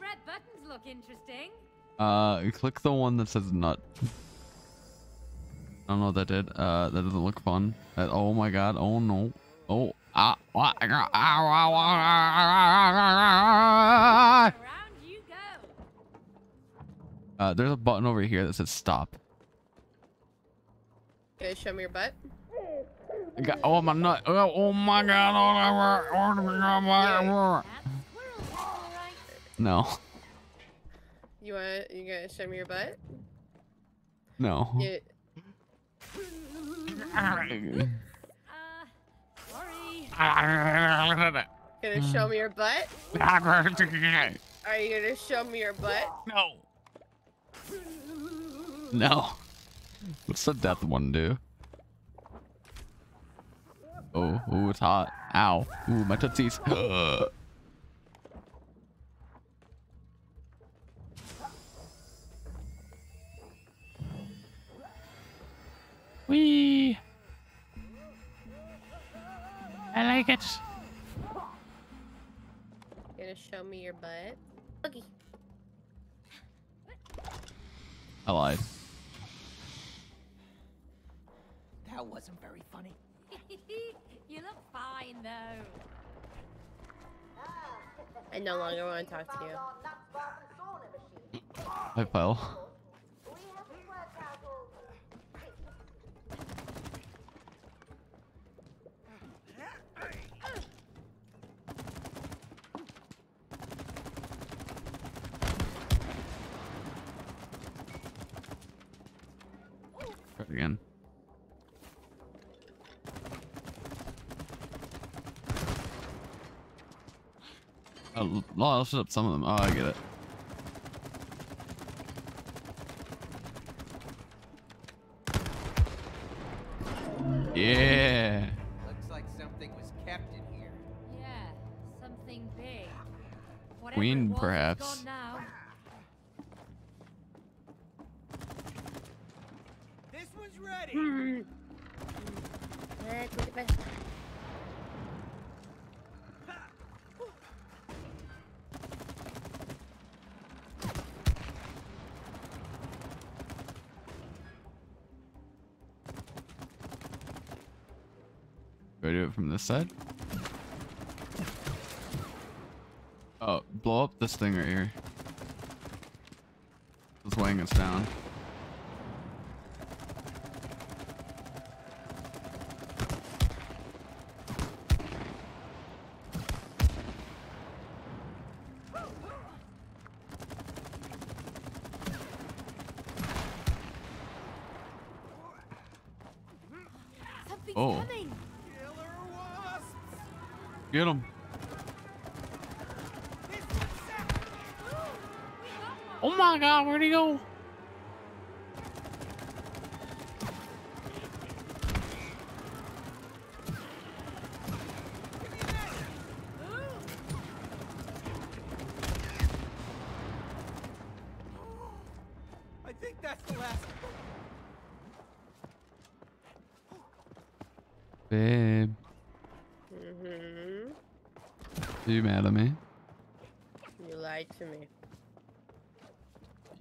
red buttons look interesting. Uh, click the one that says nut. I don't know what that did. Uh, that doesn't look fun. That, oh my god. Oh no. Oh. Ah. ah, ah, ah, ah, ah, Around you go. Uh, there's a button over here that says stop. Gonna show me your butt? I got, oh my nut. Oh, oh my god. Oh, oh my god. No. You want? You gonna show me your butt? No. You, Uh, gonna show me your butt? no. Are you gonna show me your butt? No. No. What's the death one do? Oh, ooh, it's hot. Ow. Ooh, my tootsies. Boogie. I lied. That wasn't very funny. you look fine though. I no longer want to talk to you. I fell. Oh, I'll shut up some of them. Oh, I get it. Yeah. Looks like something was kept in here. Yeah, something big. Whatever Queen, was, perhaps. This one's ready. It from this side? Oh, blow up this thing right here. It's weighing us down. Oh god, where'd he go?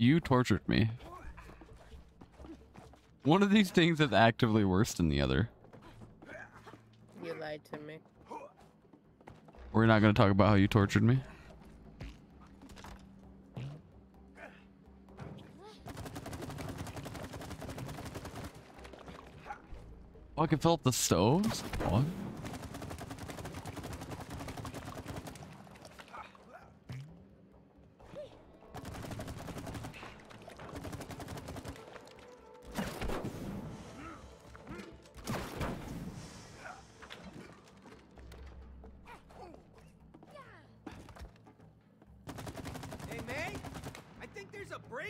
You tortured me. One of these things is actively worse than the other. You lied to me. We're not going to talk about how you tortured me. Oh, I can fill up the stoves? What?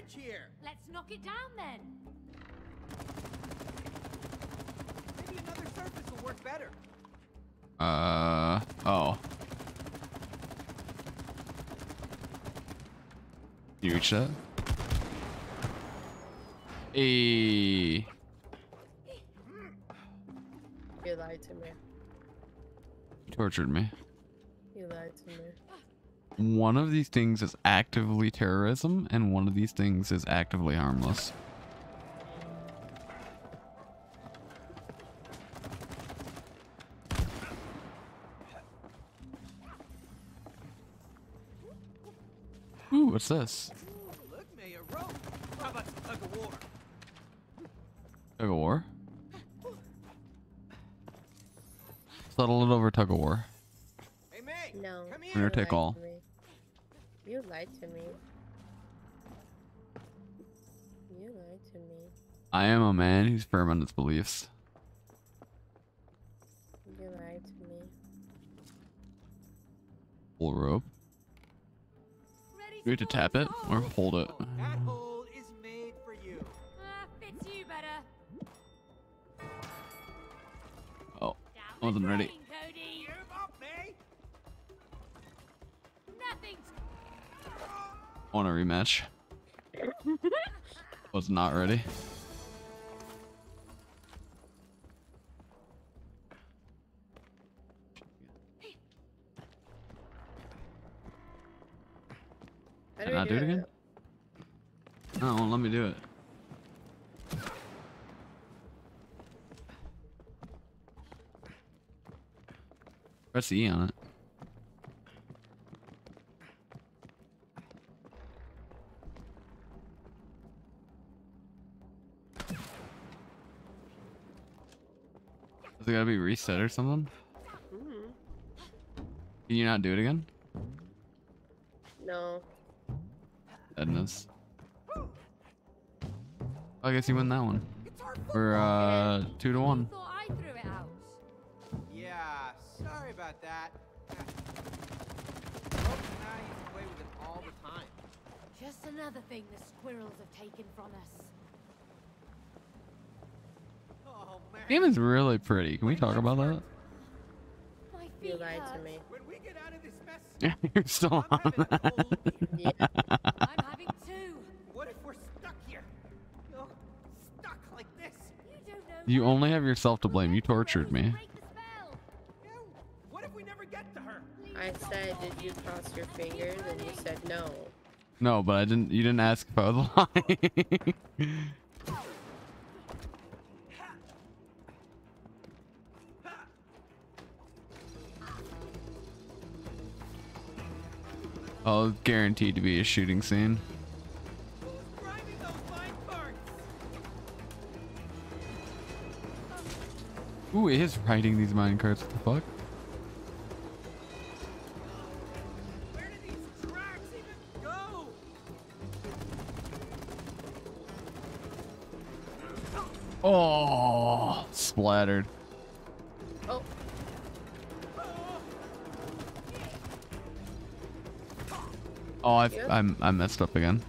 There's bridge here. Let's knock it down then. Maybe another surface will work better. Uh, oh. You reach that? Hey. You lied to me. You tortured me. One of these things is actively terrorism and one of these things is actively harmless. Ooh, what's this? Look, me rope. How about tug of war? Tug of war? Settle it over tug of war. Hey, May. No. Come you. Winner take lied all. I am a man who's firm on his beliefs. You lied to me. Pull rope. Ready Do we have to tap it or hold it? That hole is made for you. Ah, fits you better. Oh, I wasn't ready. drain, Cody. Give up, May. Nothing's I want a rematch. Was not ready. How Can I do it again? No, it won't let me do it. Press the E on it. Does it gotta be reset or something? Mhm. Can you not do it again? No. Goodness. I guess you win that one. It's our For uh two to one. thought I threw it out. Yeah, sorry about that. Hope now you can play with it all the time. Just another thing the squirrels have taken from us. Oh man. Game is really pretty. Can we talk about that? My You feet lied to hurt. me. When we get out of this mess, Yeah, you're still I'm on that. Yeah. here? You know, stuck like this. You don't know. You only have yourself to blame. You tortured me. break the spell. Yeah, what if we never get to her? I said, did you cross your fingers? And you said no. No, but I didn't. You didn't ask if I was lying. oh, guaranteed to be a shooting scene. It is riding these minecarts. What the fuck? Where do these tracks even go? Oh, splattered. Oh, Oh, I, Yeah. I'm I messed up again.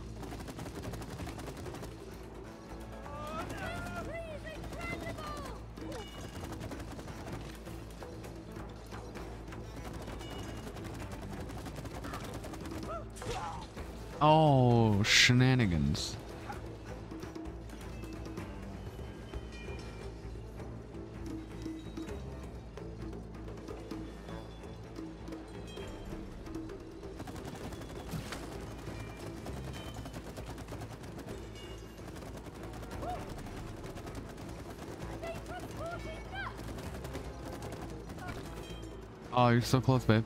Oh, shenanigans. Oh, you're so close, babe.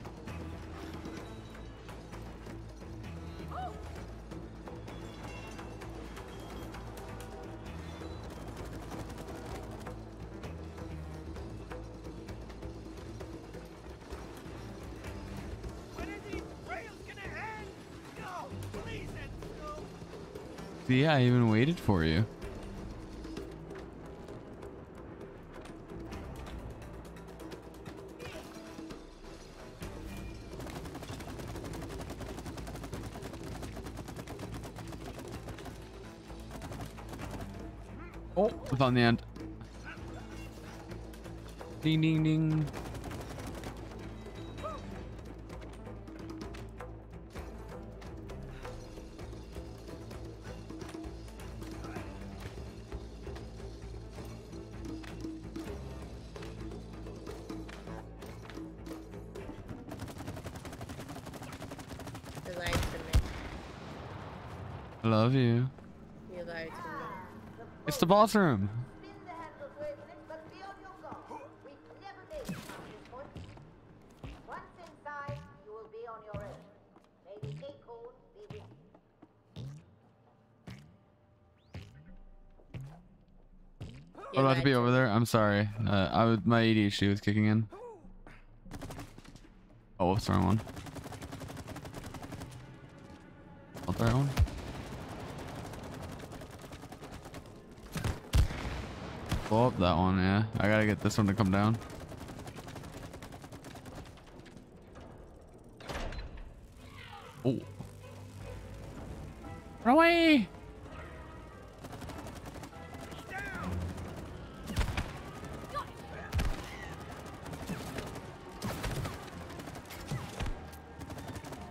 See, I even waited for you. Oh, it's on the end. Ding ding ding. I love you. You lied to me. It's the boss room. Spin the handle to open it, but be on your guard. We've never made it past this point. Once inside, you will be on your own. May the acorn be with you. You I'm about to be over there. I'm sorry. Uh, I was my ADHD was kicking in. Oh, whoops, wrong one. Not the right one. Up that one, yeah. I gotta get this one to come down. Oh. Run away!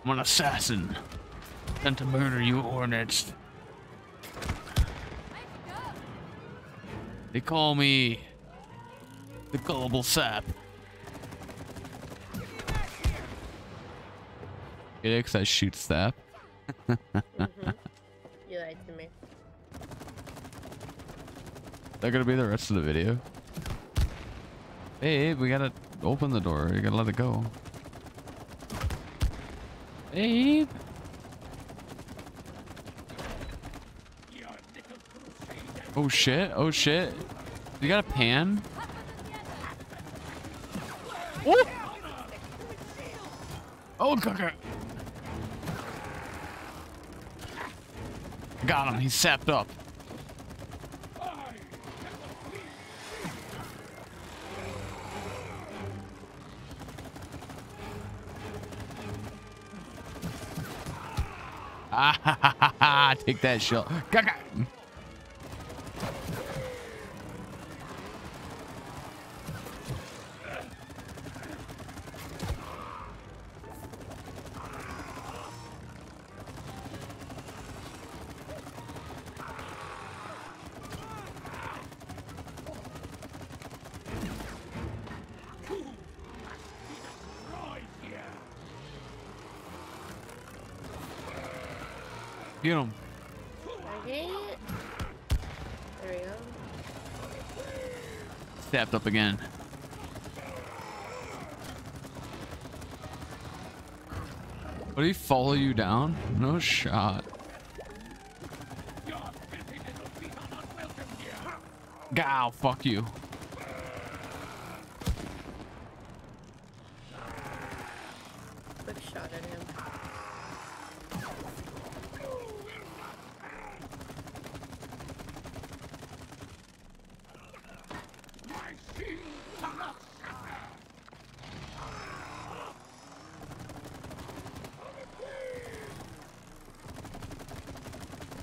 I'm an assassin. Sent to murder you hornets. They call me the gullible sap. It I shoot sap. Mm-hmm. You lied to me. That gonna be the rest of the video. Babe, we gotta open the door. You gotta let it go. Babe. Oh shit! Oh shit! You got a pan? Oh! Oh, cooker! Got him. He's sapped up. Ah. Take that shot. Get him. It. There we go. Stabbed up again. Would he follow you down? No shot. Gow, fuck you. Quick shot at him.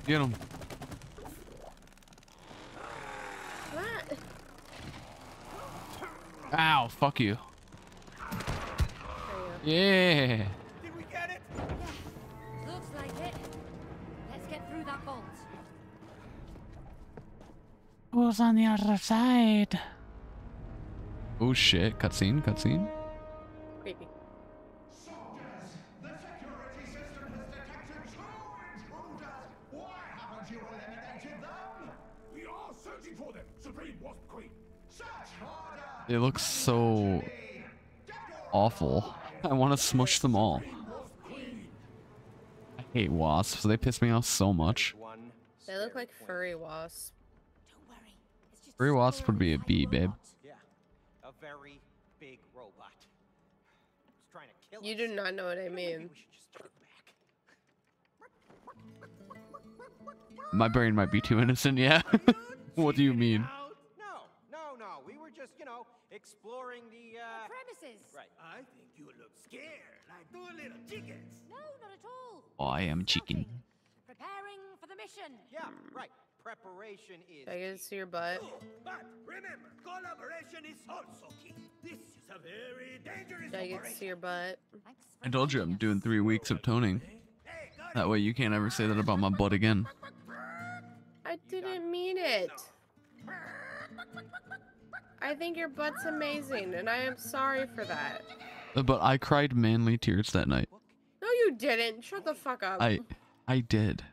Get him. What? Ow, fuck you. You Yeah. Did we get it? Looks like it. Let's get through that vault. Who's on the other side? Oh shit, cutscene, cutscene. They look so awful. I want to smush them all. I hate wasps. They piss me off so much. They look like furry wasps. Don't worry. It's just Furry wasp would be a bee, babe. Yeah. A very big robot. It's trying to kill You do not know what I mean. we should just turn back. My brain might be too innocent, yeah. what do you mean? Out? No, no, no. We were just, you know, exploring the, uh... Premises. Right. I think you look scared, like two little chickens. No, not at all. Oh, I am chicken. Preparing for the mission. Yeah, right. Preparation is... I get to see your butt? But remember, collaboration is also key. This is a very dangerous Do I get to see your butt? I told you I'm doing three weeks of toning. That way you can't ever say that about my butt again. I didn't mean it. I think your butt's amazing, and I am sorry for that. Uh, But I cried manly tears that night. No, you didn't. Shut the fuck up. I I did.